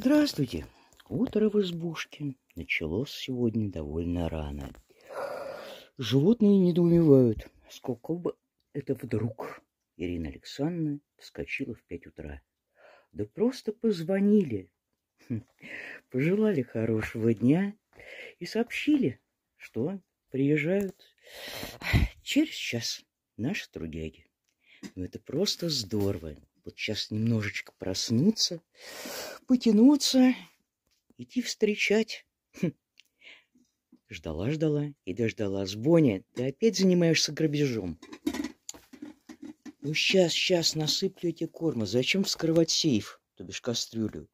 Здравствуйте. Утро в избушке началось сегодня довольно рано. Животные недоумевают, сколько бы это вдруг. Ирина Александровна вскочила в пять утра. Да просто позвонили, хм, пожелали хорошего дня и сообщили, что приезжают через час наши трудяги. Ну это просто здорово. Вот сейчас немножечко проснуться, потянуться, идти встречать. Хм. Ждала-ждала и дождалась. Боня, ты опять занимаешься грабежом? Ну, сейчас, сейчас насыплю эти корма. Зачем вскрывать сейф, то бишь кастрюлю?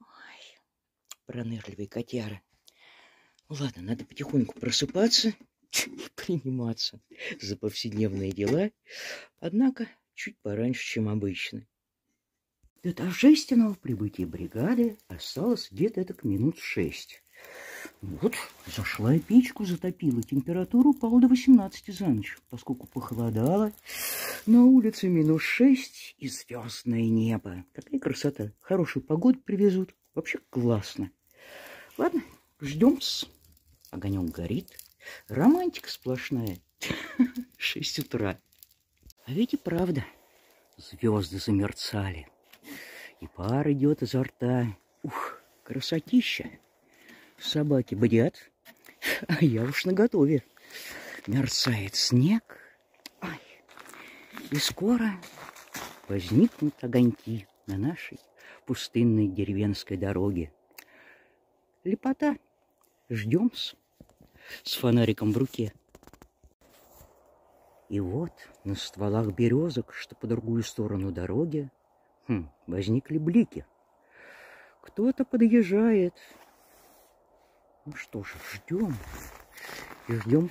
Ой, пронырливый котяра. Ну, ладно, надо потихоньку просыпаться и приниматься за повседневные дела. Однако чуть пораньше, чем обычно. До торжественного прибытия бригады осталось где-то так минут шесть. Вот, зашла и печку затопила. Температуру упала до 18 за ночь, поскольку похолодало. На улице минус шесть и звездное небо. Какая красота. Хорошую погоду привезут. Вообще классно. Ладно, ждем -с. Огонек горит. Романтика сплошная. Шесть утра. А ведь и правда, звезды замерцали, и пар идет изо рта. Ух, красотища! Собаки бдят, а я уж наготове. Мерцает снег, Ай. и скоро возникнут огоньки на нашей пустынной деревенской дороге. Лепота, ждем-с, с фонариком в руке. И вот на стволах березок, что по другую сторону дороги, хм, возникли блики. Кто-то подъезжает. Ну что ж, ждем. И ждем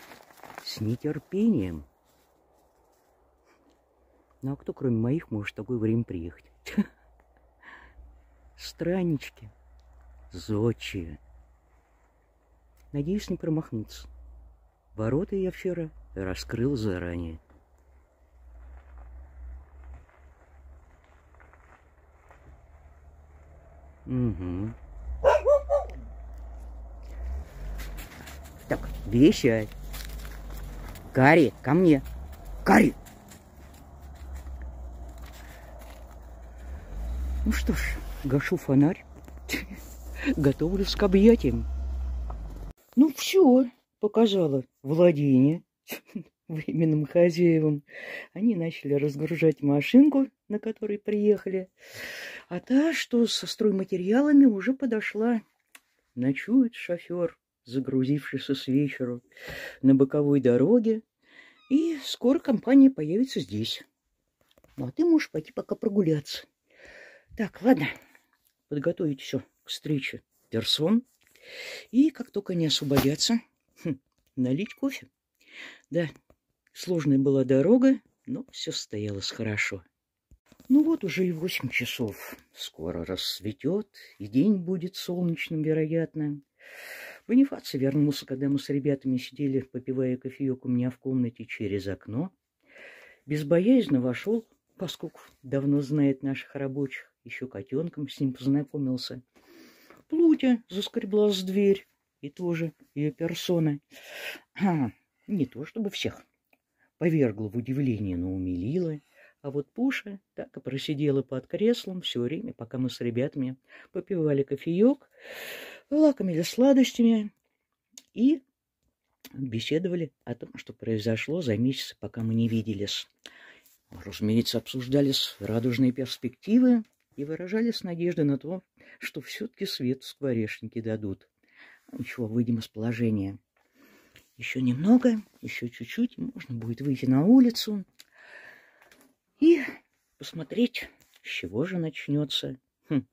с нетерпением. Ну а кто, кроме моих, может в такое время приехать? Страннички, зодчие. Надеюсь, не промахнуться. Ворота я вчера раскрыл заранее. Угу. Так, вещай. Кари, ко мне. Кари! Ну что ж, гашу фонарь. Готовлюсь к объятиям. Ну все, показала владение временным хозяевам. Они начали разгружать машинку, на которой приехали. А та, что со стройматериалами, уже подошла. Ночует шофер, загрузившийся с вечера на боковой дороге. И скоро компания появится здесь. Ну, а ты можешь пойти пока прогуляться. Так, ладно, подготовить все к встрече персон. И как только не освободятся, хм, налить кофе. Да, сложная была дорога, но все состоялось хорошо. Ну вот уже и восемь часов. Скоро рассветет, и день будет солнечным, вероятно. Бонифаций вернулся, когда мы с ребятами сидели, попивая кофеек у меня в комнате через окно. Безбоязненно вошел, поскольку давно знает наших рабочих, еще котенком с ним познакомился. Плутя заскребла с дверь, и тоже ее персона. А, не то чтобы всех повергла в удивление, но умилила. А вот Пуша так и просидела под креслом все время, пока мы с ребятами попивали кофеек, лакомили сладостями и беседовали о том, что произошло за месяцы, пока мы не виделись. Разумеется, обсуждались радужные перспективы и выражались надежды на то, что все-таки свет в скворечнике дадут. Ничего, выйдем из положения. Еще немного, еще чуть-чуть, можно будет выйти на улицу и посмотреть, с чего же начнется хм,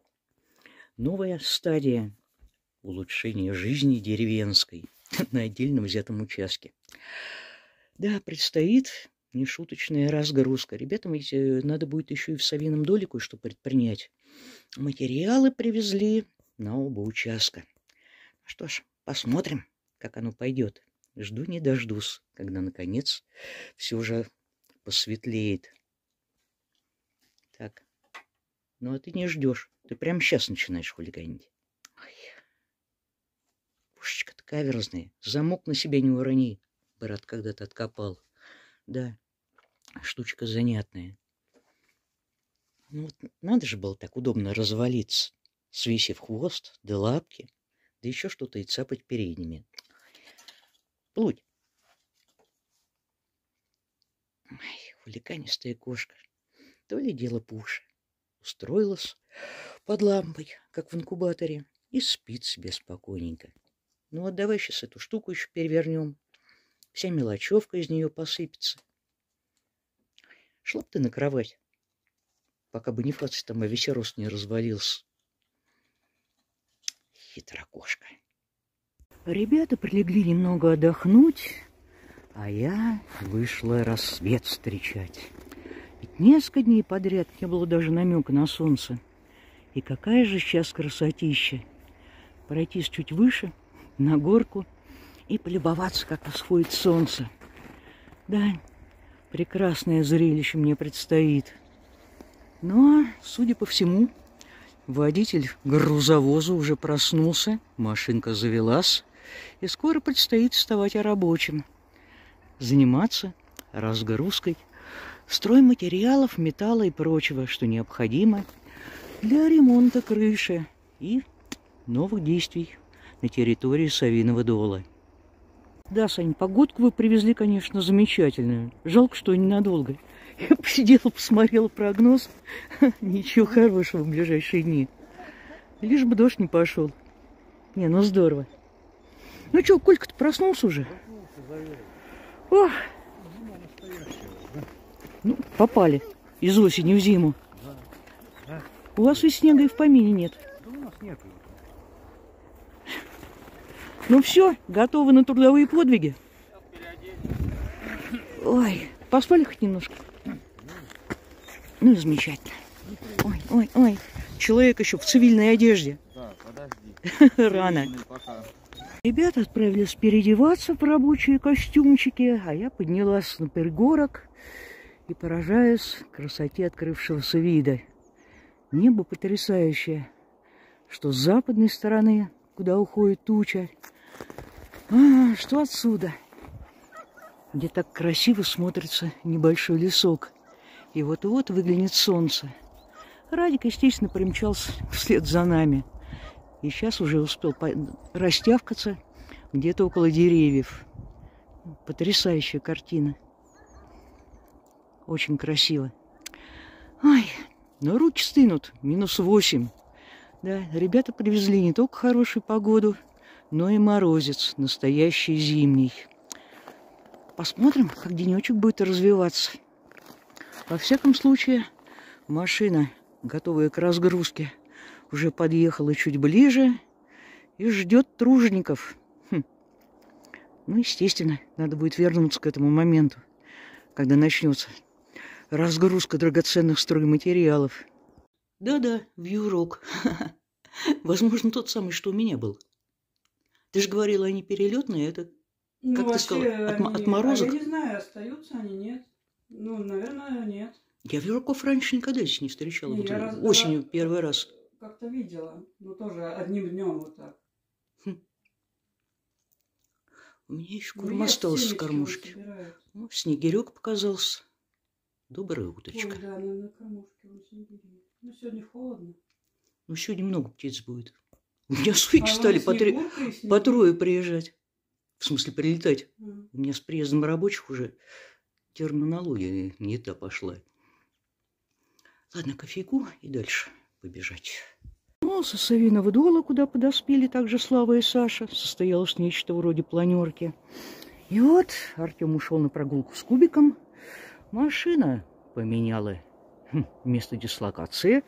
новая стадия улучшения жизни деревенской на отдельно взятом участке. Да, предстоит нешуточная разгрузка. Ребятам ведь э, надо будет еще и в Савином доле кое-что предпринять. Материалы привезли на оба участка. Что ж, посмотрим, как оно пойдет. Жду не дождусь, когда, наконец, все уже посветлеет. Так, Ну, а ты не ждешь. Ты прямо сейчас начинаешь хулиганить. Ой. Пушечка-то каверзная. Замок на себя не урони. Брат когда-то откопал. Да, штучка занятная. Ну вот надо же было так удобно развалиться, свесив хвост, да лапки, да еще что-то и цапать передними. Плуть. Ай, хулиганистая кошка. То ли дело пуша. Устроилась под лампой, как в инкубаторе, и спит себе спокойненько. Ну вот давай сейчас эту штуку еще перевернем. Вся мелочевка из нее посыпется. Шла бы ты на кровать, пока бы Бонифаций там рост не развалился. Хитрая кошка. Ребята прилегли немного отдохнуть, а я вышла рассвет встречать. Ведь несколько дней подряд не было даже намека на солнце. И какая же сейчас красотища! Пройтись чуть выше, на горку, и полюбоваться, как восходит солнце. Да, прекрасное зрелище мне предстоит. Но, судя по всему, водитель грузовоза уже проснулся, машинка завелась, и скоро предстоит вставать о рабочем. Заниматься разгрузкой стройматериалов, металла и прочего, что необходимо для ремонта крыши и новых действий на территории Савиного дола. Да, Сань, погодку вы привезли, конечно, замечательную. Жалко, что ненадолго. Я посидела, посмотрела прогноз. Ничего хорошего в ближайшие дни. Лишь бы дождь не пошел. Не, ну здорово. Ну что, Колька-то проснулся уже? Ох. Ну, попали из осени в зиму. У вас и снега и в помине нет. Да у нас нет. Ну все, готовы на трудовые подвиги? Ой, поспали хоть немножко? Ну и замечательно. Ой, ой, ой. Человек еще в цивильной одежде. Да, подожди. Рано. Ребята отправились переодеваться в рабочие костюмчики, а я поднялась на пригорок и поражаюсь красоте открывшегося вида. Небо потрясающее, что с западной стороны, куда уходит туча, а, что отсюда, где так красиво смотрится небольшой лесок. И вот-вот выглянет солнце. Радик, естественно, примчался вслед за нами. И сейчас уже успел растявкаться где-то около деревьев. Потрясающая картина. Очень красиво. Ай, но руки стынут. Минус восемь. Да, ребята привезли не только хорошую погоду, но и морозец, настоящий зимний. Посмотрим, как денечек будет развиваться. Во всяком случае, машина, готовая к разгрузке, уже подъехала чуть ближе и ждет тружеников. Хм. Ну, естественно, надо будет вернуться к этому моменту, когда начнется разгрузка драгоценных стройматериалов. Да-да, вьюрок. Возможно, тот самый, что у меня был. Ты же говорила, они перелетные, это, ну, как ты сказала, от, они... от морозок? А я не знаю, остаются они, нет. Ну, наверное, нет. Я вьюрков раньше никогда здесь не встречала. Не, вот раз, осенью первый раз. Как-то видела, но тоже одним днем вот так. Хм. У меня еще ну, корм остался в кормушке. Ну, снегирек показался. Добрая уточка. Ой, да, на, на кормушке он снегирек. Ну, сегодня холодно. Ну, сегодня много птиц будет. У меня суйки а стали по, три, по трое приезжать. В смысле, прилетать. Mm. У меня с приездом рабочих уже терминология не та пошла. Ладно, кофейку и дальше побежать. Ну, со Савиного дола, куда подоспели также Слава и Саша, состоялось нечто вроде планерки. И вот Артем ушел на прогулку с кубиком. Машина поменяла хм, место дислокации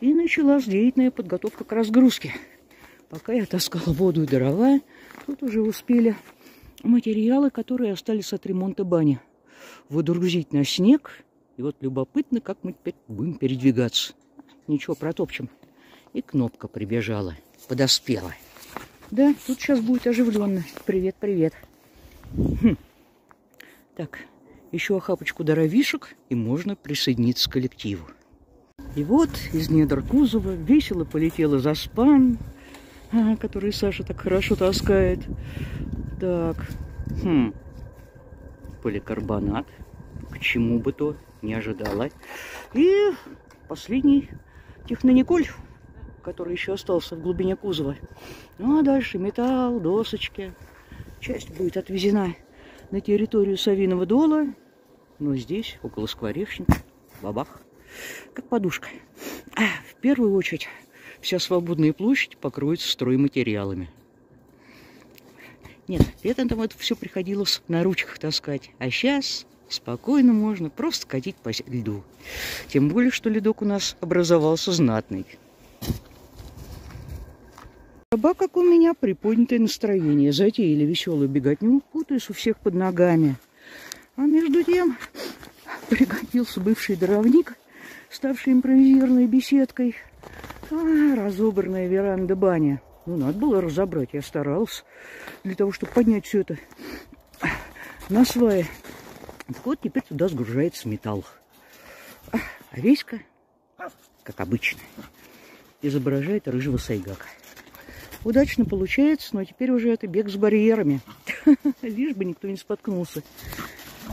и началась деятельная подготовка к разгрузке. Пока я таскала воду и дрова, тут уже успели материалы, которые остались от ремонта бани, выдрузить на снег. И вот любопытно, как мы теперь будем передвигаться. Ничего, протопчем. И кнопка прибежала, подоспела. Да, тут сейчас будет оживленно. Привет, привет. Хм. Так, еще охапочку даровишек, и можно присоединиться к коллективу. И вот из недр кузова весело полетела за спан, а, который Саша так хорошо таскает. Так, хм, поликарбонат, к чему бы то, не ожидала. И последний технониколь, который еще остался в глубине кузова. Ну а дальше металл, досочки. Часть будет отвезена на территорию Савиного дола, но здесь, около скворечника, бабах, как подушка. А, в первую очередь, вся свободная площадь покроется стройматериалами. Нет, летом-то вот все приходилось на ручках таскать, а сейчас спокойно можно просто катить по льду. Тем более, что ледок у нас образовался знатный. Собак, как у меня, приподнятое настроение. Затеяли веселую беготню, путаясь у всех под ногами. А между тем пригодился бывший дровник, ставший импровизированной беседкой. А, разобранная веранда баня. Ну, надо было разобрать, я старался для того, чтобы поднять все это на свае. Вот, теперь туда сгружается металл. А Веська, как обычно, изображает рыжего сайгака. Удачно получается, но теперь уже это бег с барьерами. Лишь бы никто не споткнулся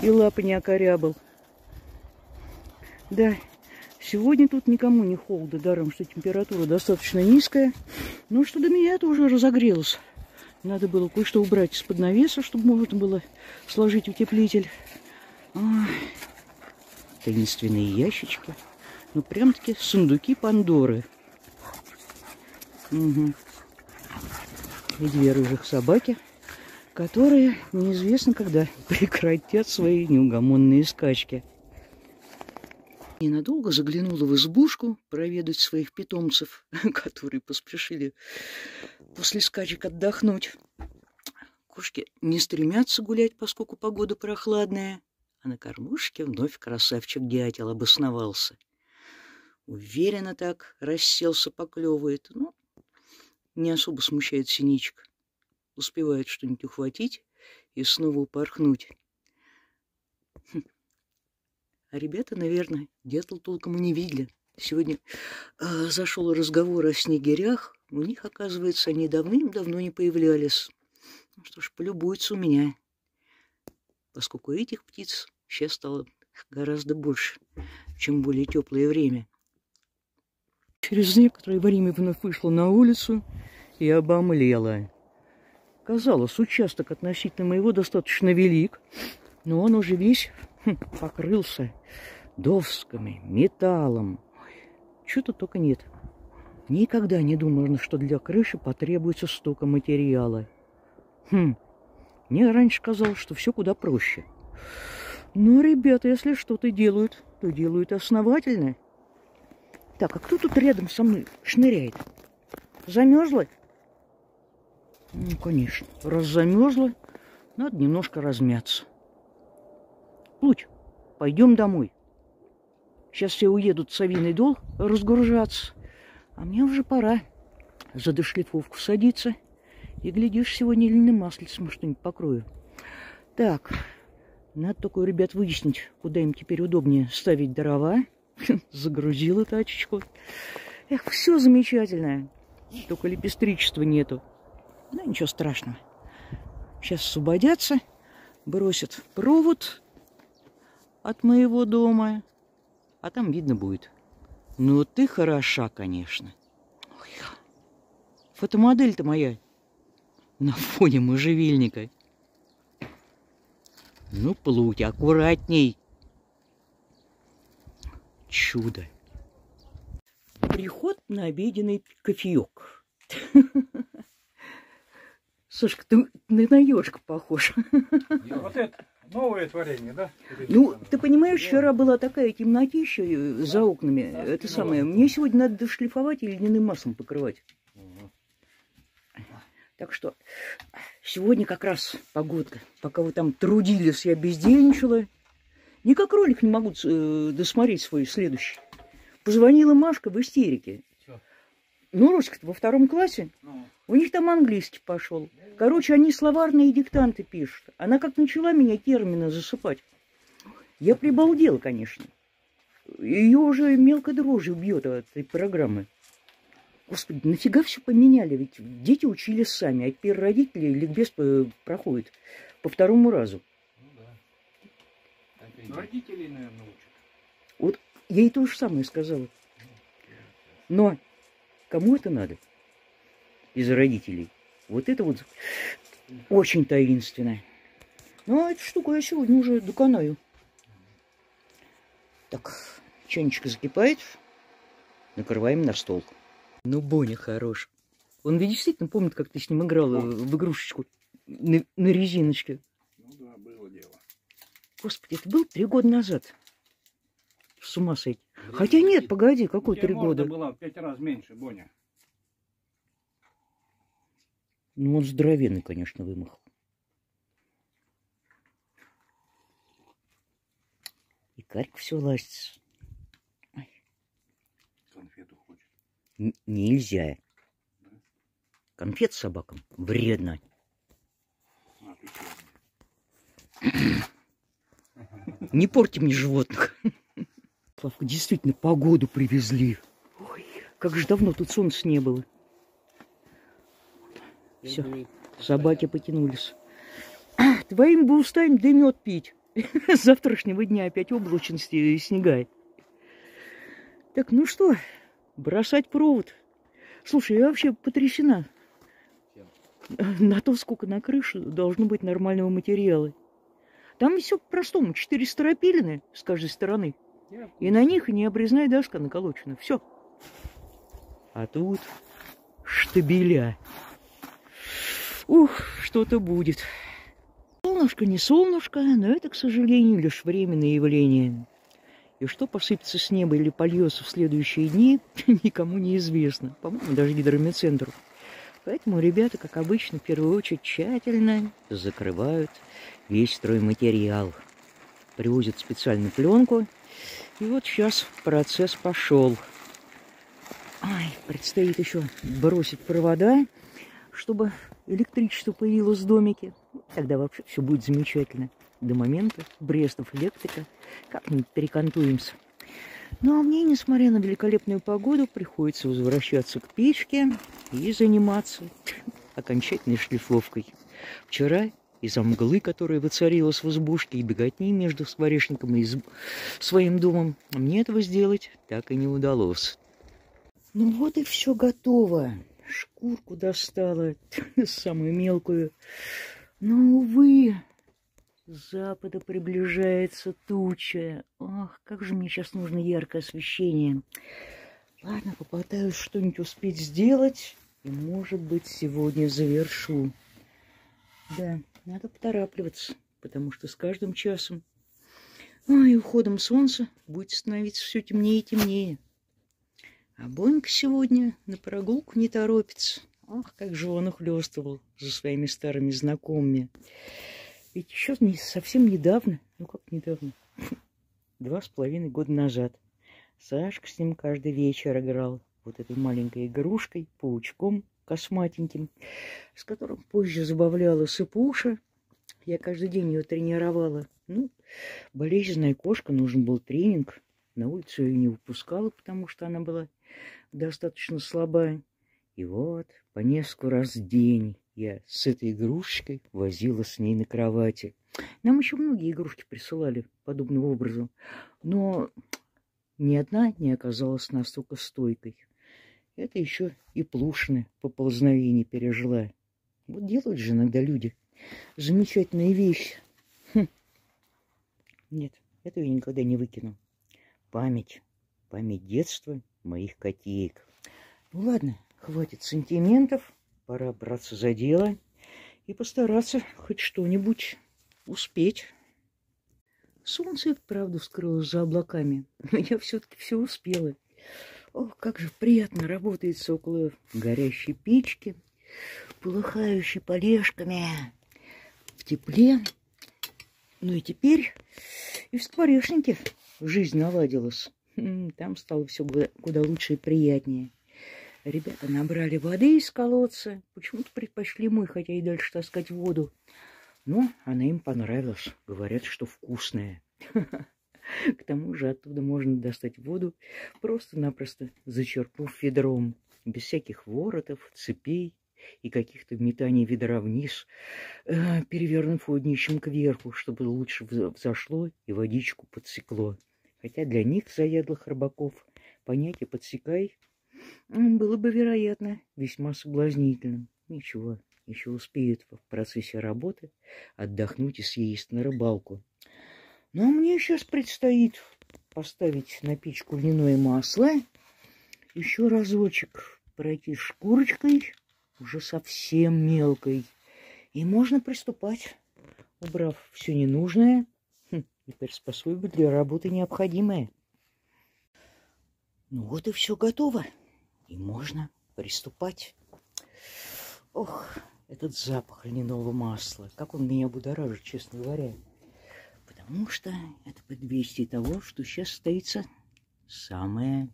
и лапы не окорябал. Да, сегодня тут никому не холодно, даром, что температура достаточно низкая. Но что до меня, это уже разогрелось. Надо было кое-что убрать из-под навеса, чтобы можно было сложить утеплитель. Ой, таинственные ящички. Ну, прям-таки сундуки Пандоры. Угу и две рыжих собаки, которые неизвестно когда прекратят свои неугомонные скачки. Ненадолго заглянула в избушку проведать своих питомцев, которые поспешили после скачек отдохнуть. Кошки не стремятся гулять, поскольку погода прохладная, а на кормушке вновь красавчик-дятел обосновался. Уверенно так расселся, поклевывает. Ну, не особо смущает синичка. Успевает что-нибудь ухватить и снова упорхнуть. Хм. А ребята, наверное, дятел толком не видели. Сегодня э, зашел разговор о снегирях. У них, оказывается, они давным-давно не появлялись. Ну что ж, полюбуются у меня. Поскольку этих птиц сейчас стало гораздо больше, чем более теплое время. Через некоторое время вновь вышла на улицу и обомлела. Казалось, участок относительно моего достаточно велик, но он уже весь хм, покрылся досками, металлом. Чего-то только нет. Никогда не думал, что для крыши потребуется столько материала. Хм, мне раньше казалось, что все куда проще. Но ребята, если что-то делают, то делают основательно. Так, а кто тут рядом со мной шныряет? Замерзла? Ну, конечно. Раз замерзла, надо немножко размяться. Луч, пойдем домой. Сейчас все уедут в Савиный дол разгружаться. А мне уже пора за дошлифовку садиться. И, глядишь, сегодня льняным маслицем что-нибудь покрою. Так, надо только, ребят, выяснить, куда им теперь удобнее ставить дрова. Загрузила тачечку. Эх, все замечательно. Только лепестричества нету. Ну, ничего страшного. Сейчас освободятся, бросят провод от моего дома, а там видно будет. Ну, ты хороша, конечно. Фотомодель-то моя на фоне можжевельника. Ну, плуть, аккуратней. Чудо. Приход на обеденный кофеек. Слушай, ты на ежика похож. Вот это новое творение, да? Ну, ты понимаешь, вчера была такая темнотища э, за окнами. Это самое. Мне сегодня надо дошлифовать и льняным маслом покрывать. Так что сегодня как раз погодка. Пока вы там трудились, я бездельничала. Никак ролик не могу э, досмотреть свой следующий. Позвонила Машка в истерике. Ну, русский во втором классе. Ну. У них там английский пошел. Короче, они словарные диктанты пишут. Она как начала меня термины засыпать. Я прибалдела, конечно. Ее уже мелко дрожью бьет от этой программы. Господи, нафига все поменяли? Ведь дети учились сами, а теперь родители ликбез проходят по второму разу. Ну да. Ну, родителей, наверное, учат. Вот я ей то же самое сказала. Но кому это надо из родителей? Вот это вот очень таинственно. Ну, а эту штуку я сегодня уже доконаю. Так, чайничек закипает. Накрываем на стол. Ну, Боня хорош. Он ведь действительно помнит, как ты с ним играла в игрушечку на, на резиночке. Ну да, было дело. Господи, это было три года назад. С ума сойти. Хотя нет, погоди, какой три года? была в пять раз меньше, Боня. Ну, он здоровенный, конечно, вымахал. И Карька все ластится. Н нельзя. Конфет собакам вредно. Не порти мне животных. Славка, действительно, погоду привезли. Ой, как же давно тут солнца не было. Все, собаки потянулись. Твоим бы устаем да мед пить. С завтрашнего дня опять облачности и снега. Так, ну что, бросать провод. Слушай, я вообще потрясена. На то, сколько на крыше должно быть нормального материала. Там все по-простому. Четыре стропилины с каждой стороны. И на них не обрезная доска наколочена. Все. А тут штабеля. Ух, что-то будет. Солнышко не солнышко, но это, к сожалению, лишь временное явление. И что посыпется с неба или польется в следующие дни, никому не известно. По-моему, даже гидрометцентру. Поэтому ребята, как обычно, в первую очередь тщательно закрывают весь стройматериал. Привозят специальную пленку. И вот сейчас процесс пошел. Ай, предстоит еще бросить провода, чтобы электричество появилось в домике. Тогда вообще все будет замечательно. До момента Брестов электрика как-нибудь перекантуемся. Ну а мне, несмотря на великолепную погоду, приходится возвращаться к печке и заниматься окончательной шлифовкой. Вчера из-за мглы, которая воцарилась в избушке, и беготни между скворечником и своим домом, мне этого сделать так и не удалось. Ну вот и все готово шкурку достала, самую мелкую. Но, увы, с запада приближается туча. Ох, как же мне сейчас нужно яркое освещение. Ладно, попытаюсь что-нибудь успеть сделать. И, может быть, сегодня завершу. Да, надо поторапливаться, потому что с каждым часом, а и уходом солнца будет становиться все темнее и темнее. А Бонька сегодня на прогулку не торопится. Ах, как же он ухлёстывал за своими старыми знакомыми. Ведь еще не, совсем недавно, ну как недавно, два с половиной года назад, Сашка с ним каждый вечер играл вот этой маленькой игрушкой, паучком косматеньким, с которым позже забавляла Сыпуша. Я каждый день ее тренировала. Ну, болезненная кошка, нужен был тренинг. На улицу ее не выпускала, потому что она была достаточно слабая. И вот по несколько раз в день я с этой игрушечкой возила с ней на кровати. Нам еще многие игрушки присылали подобного образа, но ни одна не оказалась настолько стойкой. Это еще и Плушина поползновение пережила. Вот делают же иногда люди замечательные вещи. Хм. Нет, этого я никогда не выкину. Память, память детства моих котеек. Ну ладно, хватит сантиментов, пора браться за дело и постараться хоть что-нибудь успеть. Солнце, правда, скрылось за облаками, но я все-таки все успела. Ох, как же приятно работается около горящей печки, полыхающей полежками в тепле. Ну и теперь и в скворечнике жизнь наладилась. Там стало все куда лучше и приятнее. Ребята набрали воды из колодца. Почему-то предпочли мой, хотя и дальше таскать воду. Но она им понравилась. Говорят, что вкусная. К тому же оттуда можно достать воду, просто-напросто зачерпнув ведром, без всяких воротов, цепей и каких-то метаний ведра вниз, э, перевернув его кверху, чтобы лучше взошло и водичку подсекло. Хотя для них, заядлых рыбаков, понятие «подсекай» было бы, вероятно, весьма соблазнительным. Ничего, еще успеют в процессе работы отдохнуть и съесть на рыбалку. А мне сейчас предстоит поставить на печку льняное масло, еще разочек пройти шкурочкой, уже совсем мелкой, и можно приступать, убрав все ненужное хм, и приспособить для работы необходимое. Ну вот и все готово, и можно приступать. Ох, этот запах льняного масла, как он меня будоражит, честно говоря. Потому что это предвестие того, что сейчас состоится самое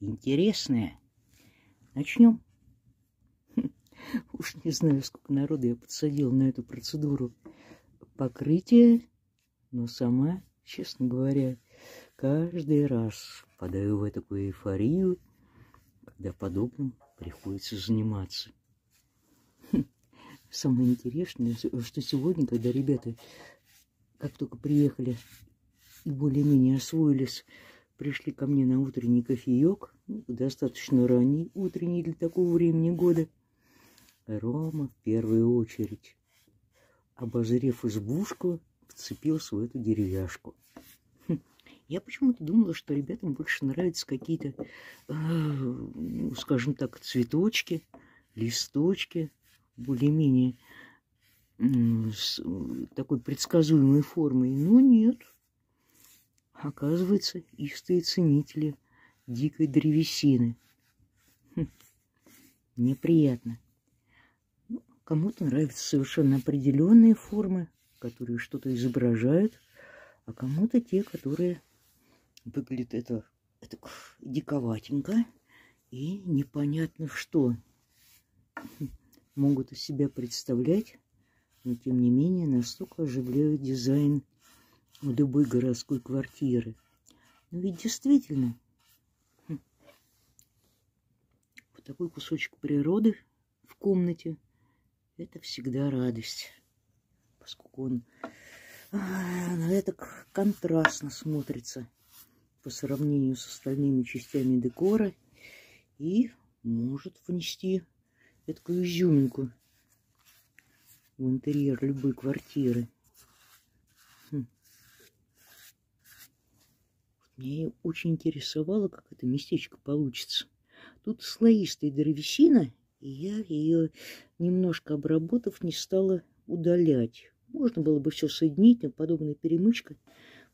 интересное. Начнем. Уж не знаю, сколько народу я подсадил на эту процедуру покрытия, но сама, честно говоря, каждый раз впадаю в такую эйфорию, когда подобным приходится заниматься. Самое интересное, что сегодня, когда ребята как только приехали и более-менее освоились, пришли ко мне на утренний кофеек, ну, достаточно ранний, утренний для такого времени года. Рома в первую очередь, обозрев избушку, вцепился в эту деревяшку. Я почему-то думала, что ребятам больше нравятся какие-то, э, скажем так, цветочки, листочки, более-менее с такой предсказуемой формой. Но нет. Оказывается, истые ценители дикой древесины. Хм. Неприятно. Ну, Кому-то нравятся совершенно определенные формы, которые что-то изображают, а кому-то те, которые выглядят это, это диковатенько и непонятно что могут из себя представлять но тем не менее настолько оживляют дизайн любой городской квартиры. Но ведь действительно, вот такой кусочек природы в комнате – это всегда радость, поскольку он а, это контрастно смотрится по сравнению с остальными частями декора и может внести такую изюминку в интерьер любой квартиры. Хм. Мне очень интересовало, как это местечко получится. Тут слоистая древесина, и я ее, немножко обработав, не стала удалять. Можно было бы все соединить, но подобная перемычка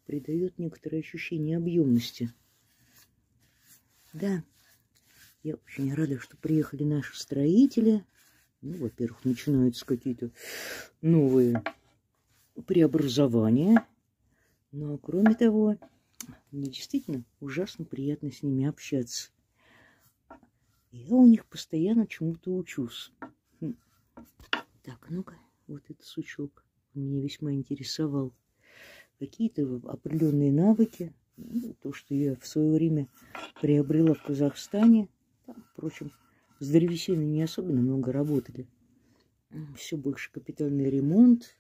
придает некоторое ощущение объемности. Да, я очень рада, что приехали наши строители. Ну, во-первых, начинаются какие-то новые преобразования. Но, кроме того, мне действительно ужасно приятно с ними общаться. Я у них постоянно чему-то учусь. Хм. Так, ну-ка, вот этот сучок меня весьма интересовал. Какие-то определенные навыки, ну, то, что я в свое время приобрела в Казахстане. Впрочем, с древесиной не особенно много работали. Все больше капитальный ремонт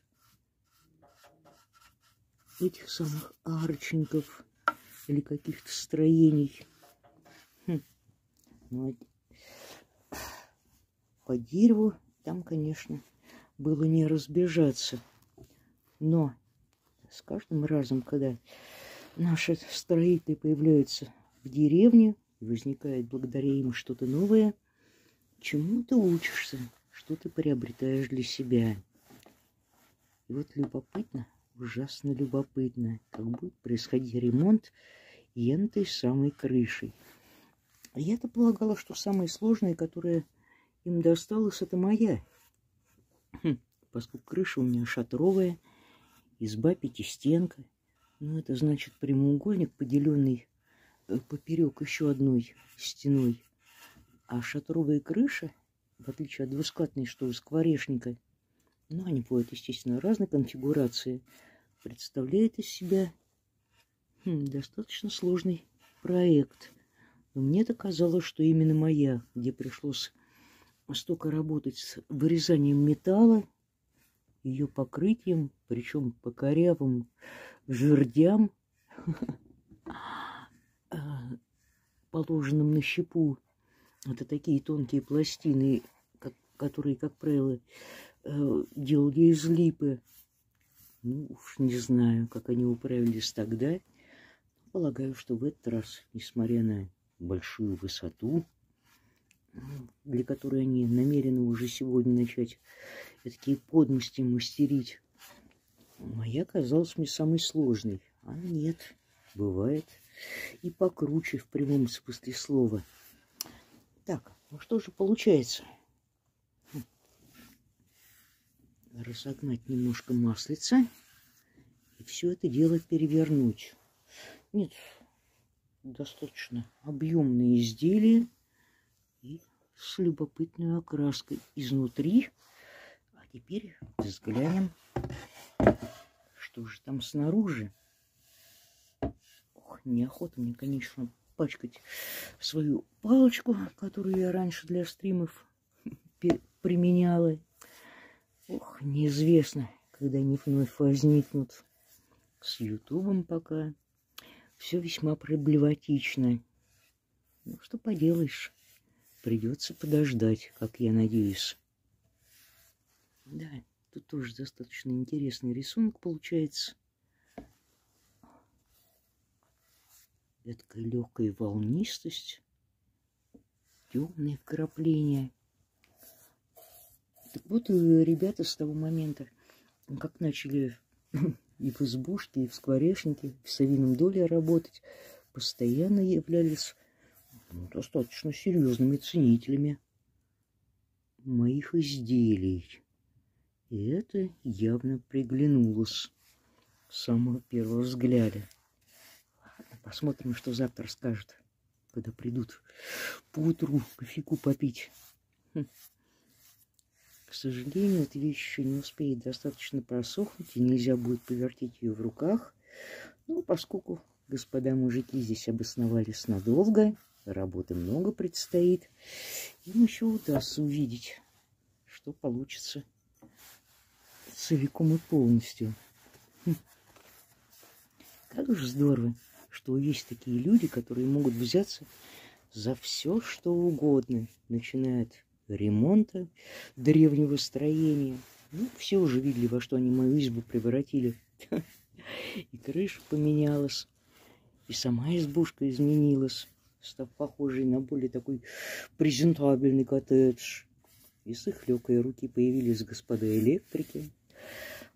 этих самых арочников или каких-то строений. Хм. Ну, а по дереву там, конечно, было не разбежаться. Но с каждым разом, когда наши строители появляются в деревне, возникает благодаря им что-то новое – чему ты учишься, что ты приобретаешь для себя. И вот любопытно, ужасно любопытно, как будет происходить ремонт этой самой крышей. Я-то полагала, что самое сложное, которое им досталось, это моя. Хм, поскольку крыша у меня шатровая, изба пятистенка. Ну, это значит прямоугольник, поделенный э, поперек еще одной стеной а шатровые крыши, в отличие от двускатной, что у скворечника, ну, они бывают, естественно, разной конфигурации, представляют из себя Хм, достаточно сложный проект. Но мне-то казалось, что именно моя, где пришлось столько работать с вырезанием металла, ее покрытием, причем по корявым жердям, а, положенным на щепу. Это такие тонкие пластины, которые, как правило, э, делали из липы. Ну, уж не знаю, как они управились тогда. Полагаю, что в этот раз, несмотря на большую высоту, для которой они намерены уже сегодня начать такие подмости мастерить, моя казалась мне самой сложной. А нет, бывает и покруче в прямом смысле слова. Так, ну что же получается? разогнать немножко маслица и все это дело перевернуть. Нет, достаточно объемные изделия с любопытной окраской изнутри. А теперь взглянем, что же там снаружи. Ох, неохота мне, конечно, пачкать свою палочку, которую я раньше для стримов применяла. Ох, неизвестно, когда они вновь возникнут. С Ютубом пока все весьма проблематично. Ну, что поделаешь, придется подождать, как я надеюсь. Да, тут тоже достаточно интересный рисунок получается. Эдакая легкая волнистость, темные вкрапления – так вот, ребята с того момента, как начали и в избушке, и в скворечнике, в совином доле работать, постоянно являлись достаточно серьезными ценителями моих изделий. И это явно приглянулось с самого первого взгляда. Посмотрим, что завтра скажут, когда придут поутру кофейку попить. Хм. К сожалению, эта вещь еще не успеет достаточно просохнуть, и нельзя будет повертеть ее в руках. Ну, поскольку господа мужики здесь обосновались надолго, работы много предстоит, им еще удастся увидеть, что получится целиком и полностью. Хм. Как же здорово, что есть такие люди, которые могут взяться за все, что угодно, начиная от ремонта древнего строения. Ну, все уже видели, во что они мою избу превратили. И крыша поменялась, и сама избушка изменилась, став похожей на более такой презентабельный коттедж. И с их легкой руки появились господа электрики.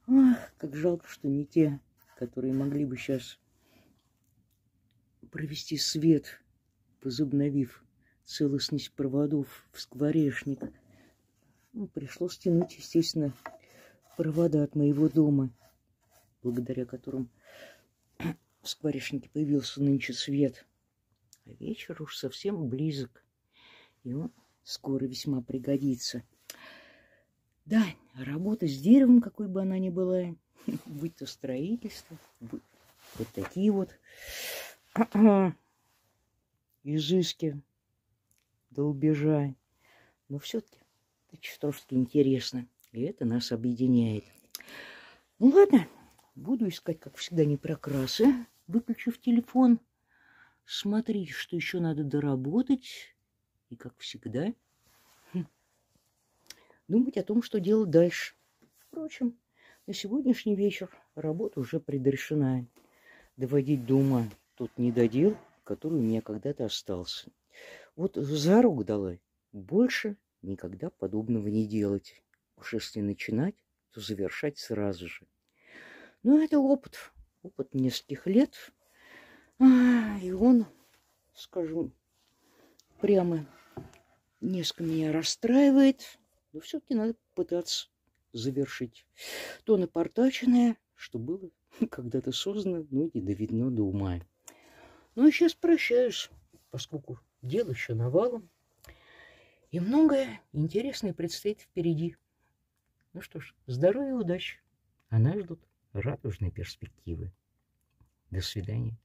Ах, как жалко, что не те, которые могли бы сейчас провести свет, возобновив целостность проводов в скворечник. Ну, пришлось тянуть, естественно, провода от моего дома, благодаря которым в скворечнике появился нынче свет. А вечер уж совсем близок, и он скоро весьма пригодится. Да, работа с деревом, какой бы она ни была, будь то строительство, вот такие вот изыски долбежа. Но все-таки это чертовски интересно. И это нас объединяет. Ну ладно, буду искать, как всегда, не прокрасы, выключив телефон. Смотреть, что еще надо доработать. И, как всегда, хм, думать о том, что делать дальше. Впрочем, на сегодняшний вечер работа уже предрешена. Доводить до ума тот недодел, который у меня когда-то остался. Вот за руку дала. Больше никогда подобного не делать. Уж если начинать, то завершать сразу же. Ну, это опыт. Опыт нескольких лет. И он, скажу, прямо несколько меня расстраивает. Но все-таки надо пытаться завершить то напортаченное, что было когда-то создано, но не доведено до ума. Ну, и сейчас прощаюсь, поскольку Дел еще навалом. И многое интересное предстоит впереди. Ну что ж, здоровья и удачи. А нас ждут радужные перспективы. До свидания.